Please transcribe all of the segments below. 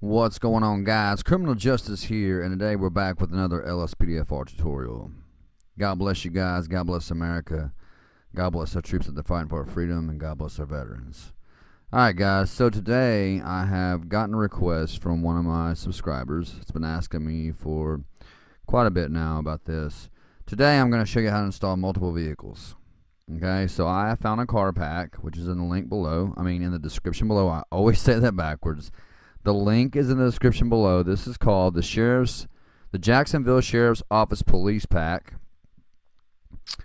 What's going on guys? Criminal Justice here and today we're back with another LSPDFR tutorial. God bless you guys, God bless America, God bless our troops that are fighting for our freedom, and God bless our veterans. Alright guys, so today I have gotten a request from one of my subscribers. It's been asking me for quite a bit now about this. Today I'm going to show you how to install multiple vehicles. Okay, so I found a car pack, which is in the link below. I mean, in the description below. I always say that backwards. The link is in the description below. This is called the Sheriff's, the Jacksonville Sheriff's Office Police Pack.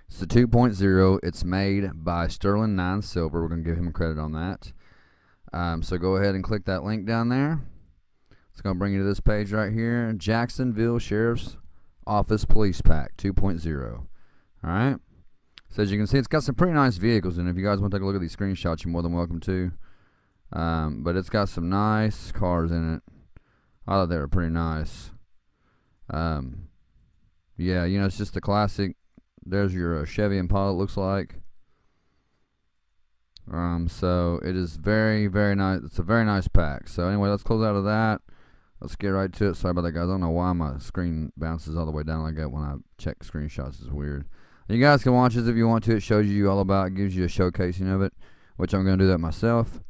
It's the 2.0. It's made by Sterling Nine Silver. We're going to give him credit on that. Um, so go ahead and click that link down there. It's going to bring you to this page right here. Jacksonville Sheriff's Office Police Pack 2.0. All right. So as you can see, it's got some pretty nice vehicles, and if you guys want to take a look at these screenshots, you're more than welcome to. Um, but it's got some nice cars in it. I thought they were pretty nice. Um, yeah, you know, it's just the classic. There's your uh, Chevy Impala, it looks like. Um, so it is very, very nice. It's a very nice pack. So anyway, let's close out of that. Let's get right to it. Sorry about that, guys. I don't know why my screen bounces all the way down like that when I check screenshots. It's weird. You guys can watch this if you want to. It shows you all about. It gives you a showcasing of it, which I'm going to do that myself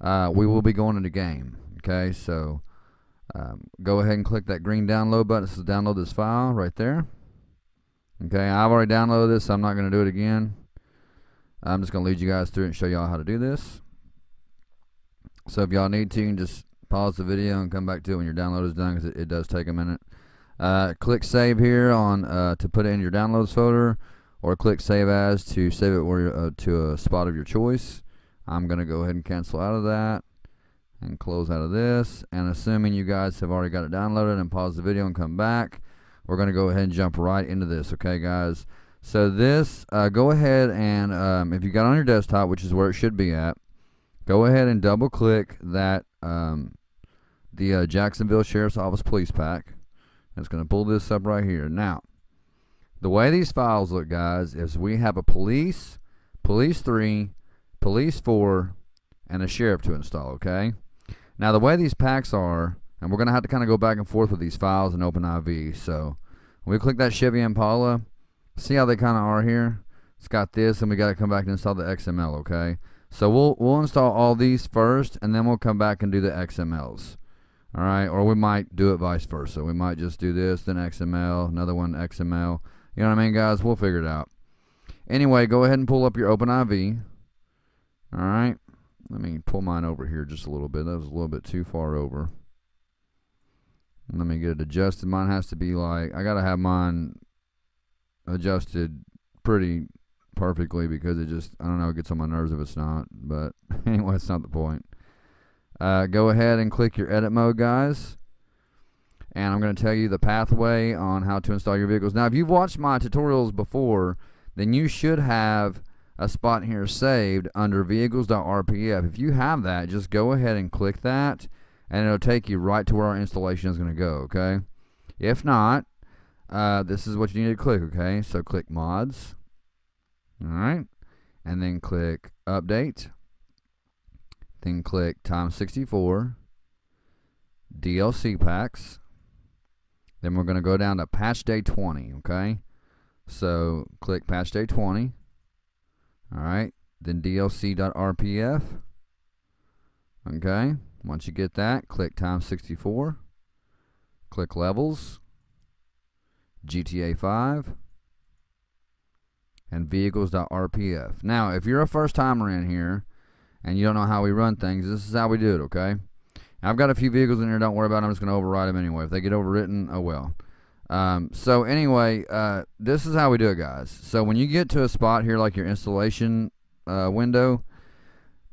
uh, we will be going into game. Okay, so um, go ahead and click that green download button. This is download this file right there. Okay, I've already downloaded this, so I'm not going to do it again. I'm just going to lead you guys through and show y'all how to do this. So if y'all need to, you can just pause the video and come back to it when your download is done because it, it, does take a minute. Uh, click save here on uh, to put it in your downloads folder or click save as to save it where, uh, to a spot of your choice. I'm going to go ahead and cancel out of that and close out of this. And assuming you guys have already got it downloaded and pause the video and come back, we're going to go ahead and jump right into this, okay, guys? So this, uh, go ahead and um, if you got on your desktop, which is where it should be at, go ahead and double click that um, the uh, Jacksonville Sheriff's Office Police Pack. It's going to pull this up right here. Now, the way these files look, guys, is we have a police, police 3, police 4, and a sheriff to install, okay? Now, the way these packs are, and we're going to have to kind of go back and forth with these files and OpenIV. So, we click that Chevy Impala, see how they kind of are here? It's got this, and we got to come back and install the XML, okay? So, we'll, we'll install all these first, and then we'll come back and do the XMLs. All right, or we might do it vice versa. We might just do this, then XML, another one XML. You know what I mean, guys? We'll figure it out. Anyway, go ahead and pull up your OpenIV. All right. Let me pull mine over here just a little bit. That was a little bit too far over. Let me get it adjusted. Mine has to be like, I got to have mine adjusted pretty perfectly because it just, I don't know, it gets on my nerves if it's not. But anyway, it's not the point. Uh, go ahead and click your edit mode, guys. And I'm going to tell you the pathway on how to install your vehicles. Now, if you've watched my tutorials before, then you should have a spot here saved under vehicles.rpf. If you have that, just go ahead and click that and it'll take you right to where our installation is going to go, okay? If not, uh, this is what you need to click, okay? So click mods, all right? And then click update. Then click Time 64, DLC packs. Then we're going to go down to patch day 20, okay? So click patch day 20 all right, then DLC.rpf. Okay, once you get that, click Time 64, click Levels, GTA 5, and Vehicles.rpf. Now, if you're a first timer in here and you don't know how we run things, this is how we do it, okay? I've got a few vehicles in here, don't worry about it, I'm just going to override them anyway. If they get overwritten, oh well. Um, so anyway, uh, this is how we do it, guys. So when you get to a spot here, like your installation uh, window,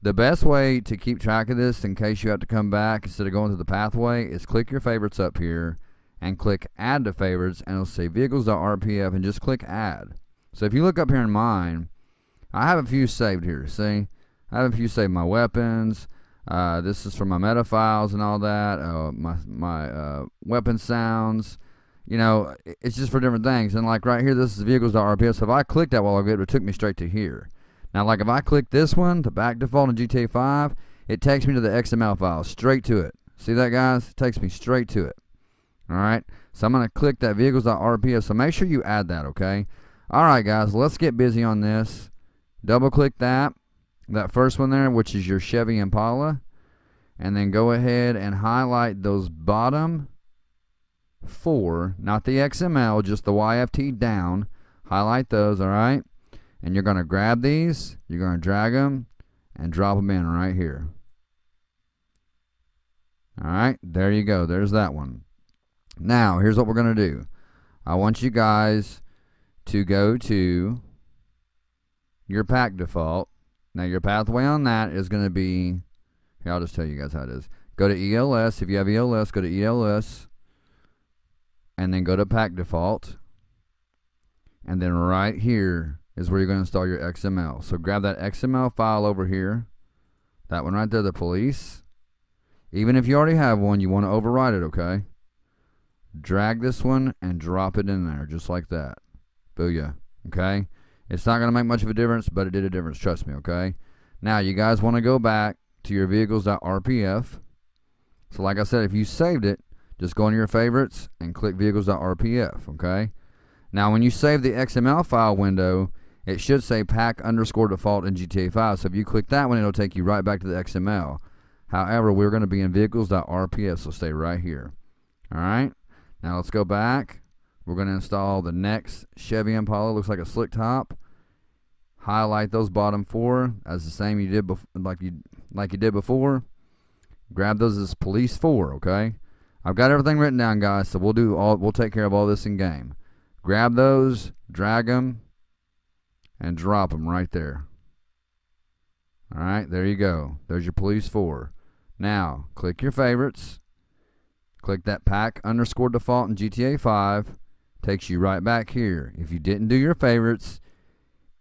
the best way to keep track of this in case you have to come back instead of going to the pathway is click your favorites up here and click add to favorites and it'll say vehicles.rpf and just click add. So if you look up here in mine, I have a few saved here. See, I have a few saved my weapons. Uh, this is for my meta files and all that. Uh, my my uh, weapon sounds you know, it's just for different things. And like right here, this is vehicles.rpf. So if I clicked that while ago, it took me straight to here. Now, like if I click this one, the pack default in GTA 5, it takes me to the XML file, straight to it. See that, guys? It takes me straight to it. All right. So I'm going to click that vehicles.rpf. So make sure you add that, okay? All right, guys. Let's get busy on this. Double click that. That first one there, which is your Chevy Impala. And then go ahead and highlight those bottom four, not the XML, just the YFT down. Highlight those, all right? And you're going to grab these, you're going to drag them, and drop them in right here. All right, there you go. There's that one. Now, here's what we're going to do. I want you guys to go to your pack default. Now, your pathway on that is going to be, here, I'll just tell you guys how it is. Go to ELS. If you have ELS, go to ELS. And then go to pack default. And then right here is where you're going to install your XML. So grab that XML file over here. That one right there, the police. Even if you already have one, you want to override it, okay? Drag this one and drop it in there, just like that. Booyah, okay? It's not going to make much of a difference, but it did a difference, trust me, okay? Now, you guys want to go back to your vehicles.rpf. So like I said, if you saved it, just go into your favorites and click vehicles.rpf, okay? Now, when you save the XML file window, it should say pack underscore default in GTA 5. So if you click that one, it'll take you right back to the XML. However, we're going to be in vehicles.rpf, so stay right here. All right. Now let's go back. We're going to install the next Chevy Impala. Looks like a slick top. Highlight those bottom four as the same you did like you like you did before. Grab those as police four. Okay. I've got everything written down, guys. So we'll do all. We'll take care of all this in game. Grab those, drag them, and drop them right there. All right, there you go. There's your police four. Now, click your favorites. Click that pack underscore default in GTA 5. Takes you right back here. If you didn't do your favorites,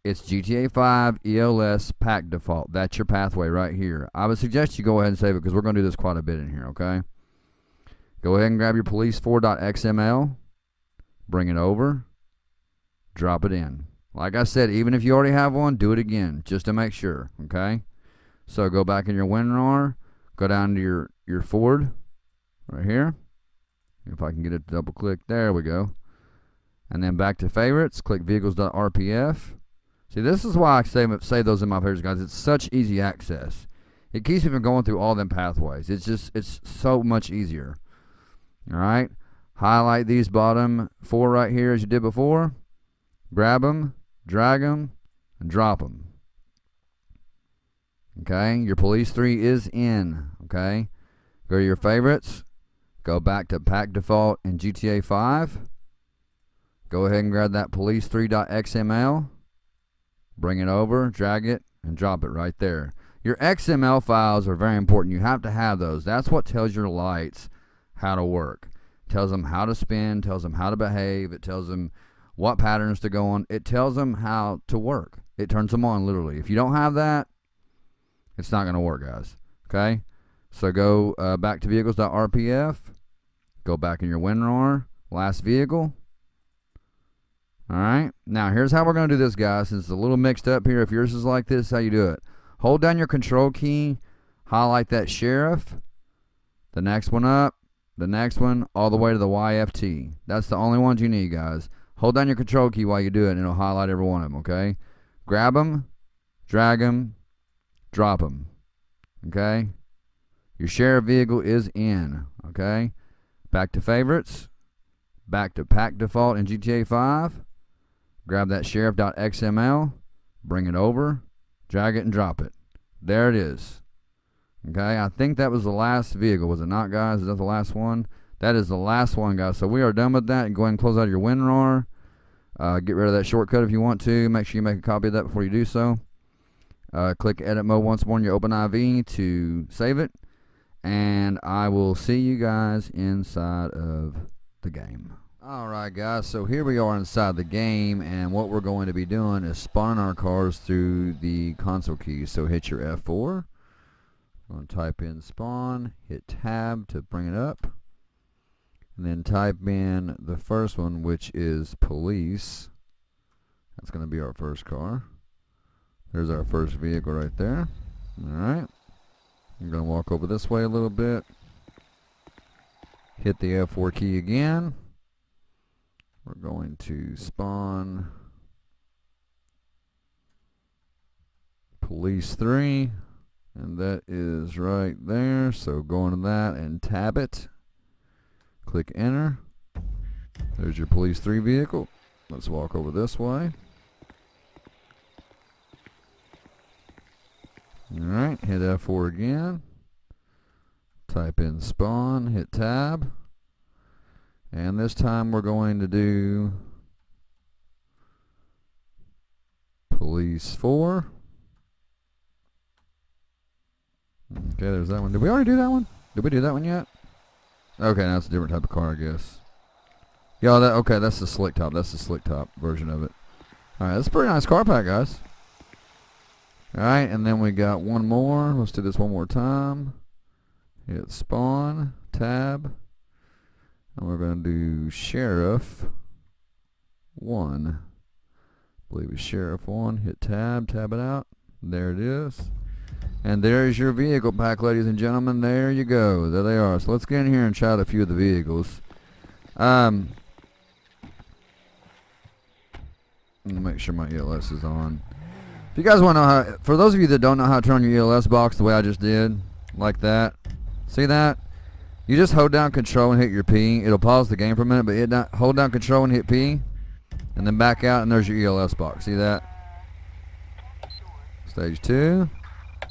it's GTA 5 ELS pack default. That's your pathway right here. I would suggest you go ahead and save it because we're going to do this quite a bit in here, okay? Go ahead and grab your police4.xml. Bring it over. Drop it in. Like I said, even if you already have one, do it again just to make sure, okay? So go back in your WinRAR Go down to your, your Ford right here. If I can get it to double click, there we go. And then back to favorites, click vehicles.rpf. See, this is why I save, save those in my favorites, guys. It's such easy access. It keeps me from going through all them pathways. It's just, it's so much easier. All right. Highlight these bottom four right here as you did before. Grab them, drag them, and drop them. Okay, your police 3 is in. Okay, go to your favorites. Go back to pack default in GTA 5. Go ahead and grab that police 3.xml. Bring it over, drag it, and drop it right there. Your XML files are very important. You have to have those. That's what tells your lights how to work. Tells them how to spin, tells them how to behave, it tells them what patterns to go on. It tells them how to work. It turns them on literally. If you don't have that, it's not going to work, guys. Okay? So go uh, back to vehicles.rpf. Go back in your WinRAR. Last vehicle. All right. Now, here's how we're going to do this, guys. It's a little mixed up here. If yours is like this, how you do it. Hold down your control key. Highlight that sheriff. The next one up. The next one all the way to the YFT. That's the only ones you need, guys. Hold down your control key while you do it, and it'll highlight every one of them, okay? Grab them, drag them, drop them. Okay? Your sheriff vehicle is in. Okay? Back to favorites. Back to pack default in GTA 5. Grab that sheriff.xml. Bring it over. Drag it and drop it. There it is. Okay, I think that was the last vehicle. Was it not, guys? Is that the last one? That is the last one, guys. So we are done with that. Go ahead and close out your WinRAR. Uh, get rid of that shortcut if you want to. Make sure you make a copy of that before you do so. Uh, click edit mode once more in your OpenIV to save it. And I will see you guys inside of the game. Alright guys, so here we are inside the game and what we're going to be doing is spawning our cars through the console keys. So hit your F4. I'm going to type in spawn, hit tab to bring it up. And then type in the first one which is police. That's going to be our first car. There's our first vehicle right there. Alright. I'm going to walk over this way a little bit. hit the F4 key again. We're going to spawn police 3 and that is right there. So go into that and tab it. Click enter. There's your police 3 vehicle. Let's walk over this way. Alright hit F4 again. Type in spawn hit tab. And this time we're going to do police 4 Okay, there's that one. Did we already do that one? Did we do that one yet? Okay, now it's a different type of car, I guess. Yeah, that okay, that's the slick top. That's the slick top version of it. Alright, that's a pretty nice car pack, guys. Alright, and then we got one more. Let's do this one more time. Hit spawn, tab. And we're going to do sheriff 1. I believe it's sheriff 1. Hit tab, tab it out. There it is. And there's your vehicle pack, ladies and gentlemen. There you go. There they are. So let's get in here and try out a few of the vehicles. Um, make sure my ELS is on. If you guys want to know how, for those of you that don't know how to turn your ELS box the way I just did, like that, see that? You just hold down control and hit your P. It'll pause the game for a minute, but hit down, hold down control and hit P, and then back out, and there's your ELS box. See that? Stage 2.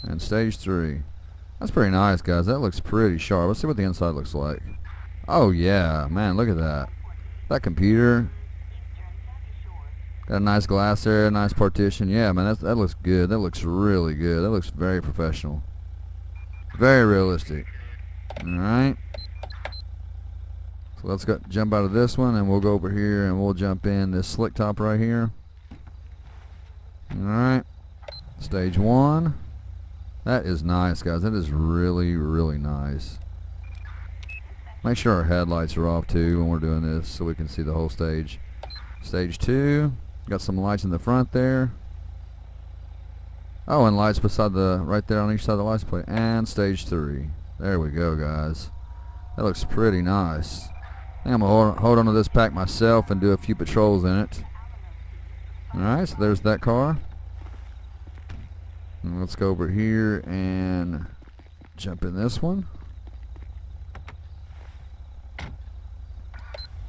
And stage three. That's pretty nice, guys. That looks pretty sharp. Let's see what the inside looks like. Oh, yeah. Man, look at that. That computer. Got a nice glass there, nice partition. Yeah, man, that's, that looks good. That looks really good. That looks very professional. Very realistic. Alright. So let's go jump out of this one, and we'll go over here, and we'll jump in this slick top right here. Alright. Stage one. That is nice, guys. That is really, really nice. Make sure our headlights are off, too, when we're doing this so we can see the whole stage. Stage 2. Got some lights in the front there. Oh, and lights beside the, right there on each side of the lights plate. And stage 3. There we go, guys. That looks pretty nice. I think I'm going to hold on to this pack myself and do a few patrols in it. Alright, so there's that car. Let's go over here and jump in this one.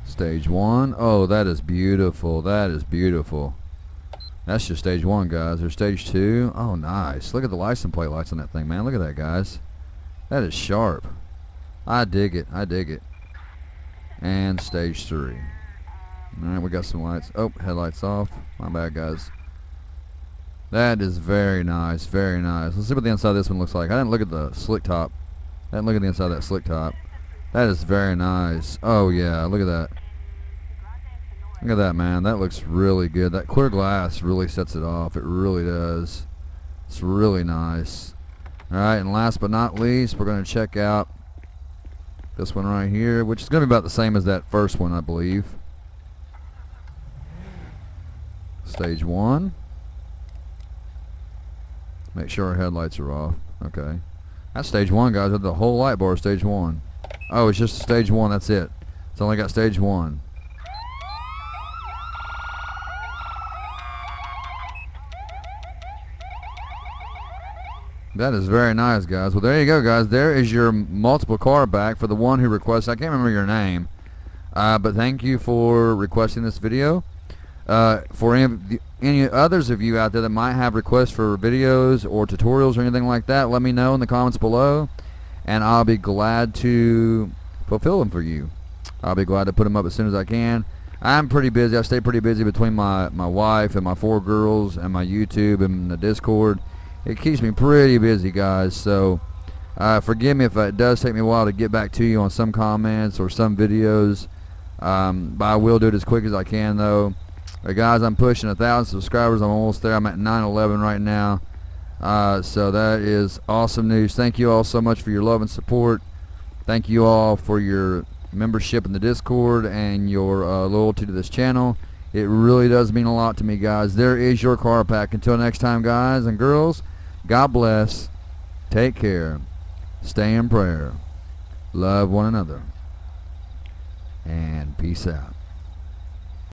Stage one. Oh, that is beautiful. That is beautiful. That's just stage one, guys. There's stage two. Oh, nice. Look at the license plate lights on that thing, man. Look at that, guys. That is sharp. I dig it. I dig it. And stage three. Alright, we got some lights. Oh, headlights off. My bad, guys. That is very nice, very nice. Let's see what the inside of this one looks like. I didn't look at the slick top. I didn't look at the inside of that slick top. That is very nice. Oh yeah, look at that. Look at that, man. That looks really good. That clear glass really sets it off. It really does. It's really nice. Alright, and last but not least, we're going to check out this one right here, which is going to be about the same as that first one, I believe. Stage 1. Make sure our headlights are off. Okay. That's stage one, guys. That's The whole light bar stage one. Oh, it's just stage one. That's it. It's only got stage one. That is very nice, guys. Well, there you go, guys. There is your multiple car back for the one who requests. I can't remember your name, uh, but thank you for requesting this video. Uh, for any, any others of you out there that might have requests for videos or tutorials or anything like that, let me know in the comments below, and I'll be glad to fulfill them for you. I'll be glad to put them up as soon as I can. I'm pretty busy. I stay pretty busy between my, my wife and my four girls and my YouTube and the Discord. It keeps me pretty busy, guys, so uh, forgive me if it does take me a while to get back to you on some comments or some videos. Um, but I will do it as quick as I can, though. Hey guys, I'm pushing a thousand subscribers. I'm almost there. I'm at 911 right now. Uh, so that is awesome news. Thank you all so much for your love and support. Thank you all for your membership in the Discord and your uh, loyalty to this channel. It really does mean a lot to me, guys. There is your car pack. Until next time, guys and girls, God bless. Take care. Stay in prayer. Love one another. and peace out.